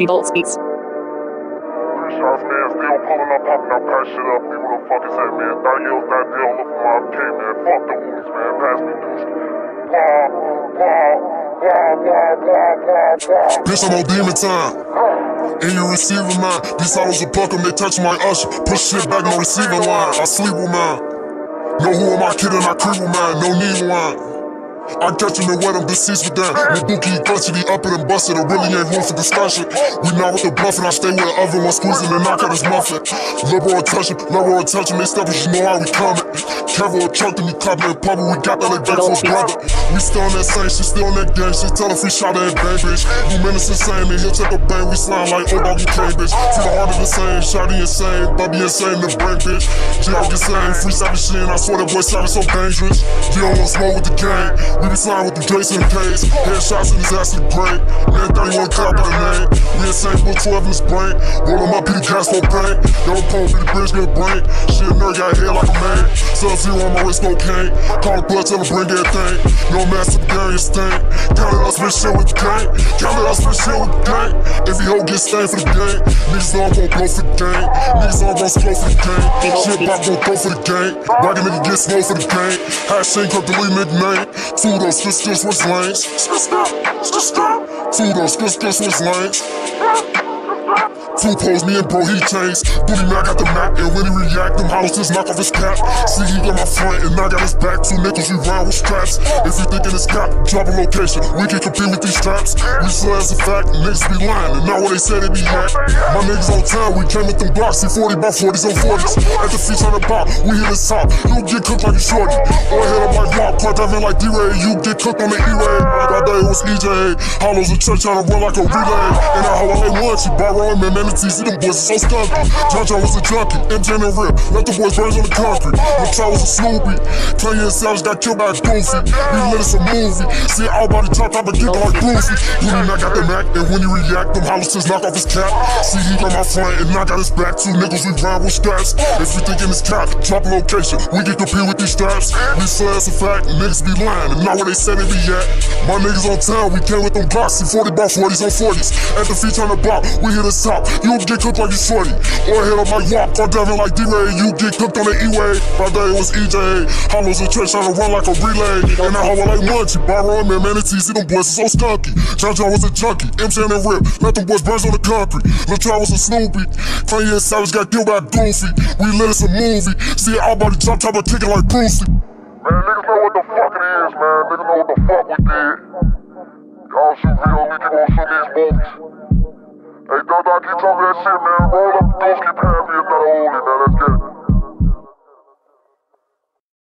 G Bolts Beats. Three shots, man, still pulling up, popping up, pass shit up. Leave what the fuck is that, man? Thirty years, that deal, look for my arcade, man. Fuck the movies, man. Pass me Dooski. Blah, blah, blah, blah, blah, blah, blah. Bitch, I'm on demon time. In your receiver mine, these hollows are buck 'em, they touch my usher. Push shit back, no receiving line. I sleep with mine. Know who am I kidding? I creep with mine, no need wine. I catch him and wet him, deceased with them. With Bookie, he up it and busted. I really ain't room for discussion. We not with the bluffing, I stay with the other one, squeezing and knock out his muffin. Liberal him, liberal him, they step, you know how we coming. Careful, truck to me, clapping and pumping, we got that like for brother. We still on that same shit, still on that gang shit. Tell her free shot at bang, bitch. You minutes insane, and he'll take a bang, we slime like old doggy K, bitch. See the heart of the same, shotty insane, Bubby insane, the brain, bitch. G out the same, free savage shit, and I swear that boy savage so dangerous. G on one smoke with the gang, we be slime with the Jason K's. Headshots in his ass is great. Man, 31 clap by the name. We insane, book 12 in brain. Roll up, be the gas for pain. Yo, pole, be the bridge, get brain. Shit, nerd got hair like a man. Sub zero on my wrist, cocaine. Call the blood, tell him bring that thing. No massive gang, it's stain. Counted us, bitch, shit with the gang. Counted us, bitch, shit with the gang. If he hoe get stained for the game. Niggas all gon' blow for the game. Niggas all gon' slow for the game. Shit pop gon' throw for the game. Rocket nigga get slow for the game. Hashtag up delete nickname. Two of those skis, skis, switch lanes. Two of those skis, skis, lanes. Two pose, me and bro, he changed. Booty Mac got the Mac, and when he react, them hollows just knock off his cap. See, he got my front, and I got his back. Two nickels, we round with straps. If you thinking it's cap, drop a location. We can compete with these straps. We swear as a fact, niggas be lying, and not what they said they be at. My niggas on town, we came with them blocks. See 40 by 40s on 40s. At the feet on the pop, we hit the top. You get cooked like you shorty. Or hit up my block, clock driving like D-Ray. You get cooked on the E-Ray. That day it was EJ. Hollows a church trying to run like a relay. And I how I won, she borrowing man, man, see them boys are so skunky. John John was a junkie, MJ and Rip, let the boys raise on the concrete. Lil was a Snoopy, Kanye and Savage got killed by a goofy. We lit us a movie, see all body top, I been kicked like Brucey. When he knock out the Mac, and when he react, them hollisters knock off his cap. See, he got my front and knock out his back. Two niggas, we rhyme with straps. If you thinking it's cap, drop location, we get compete with these straps. Swear it's a fact, niggas be lying, and not where they said they be at. My niggas on town, we came with them see 40 by 40s on 40s. At the feet on the block, we hit the top. You don't get cooked like you shorty. Or hit on my walk, or driving like D-Ray. You get cooked on the E-way. My day was EJ. Hollows a trench trying to run like a relay. And I holler like Munchie. Borrow man, manatee. See them boys are so skunky. John John was a junkie. MJ and Rip. Let them boys burn on the concrete. Troy was a Snoopy. Kanye and Savage got killed by Goofy. We lit us a movie. See all body drop top of kicking like Brucey. Man, niggas know what the fuck it is, man. Niggas know what the fuck we did. Y'all shoot real, we keep on shooting these movies. Hey, keep talking that shit, man. Roll up, Dooski, Pam,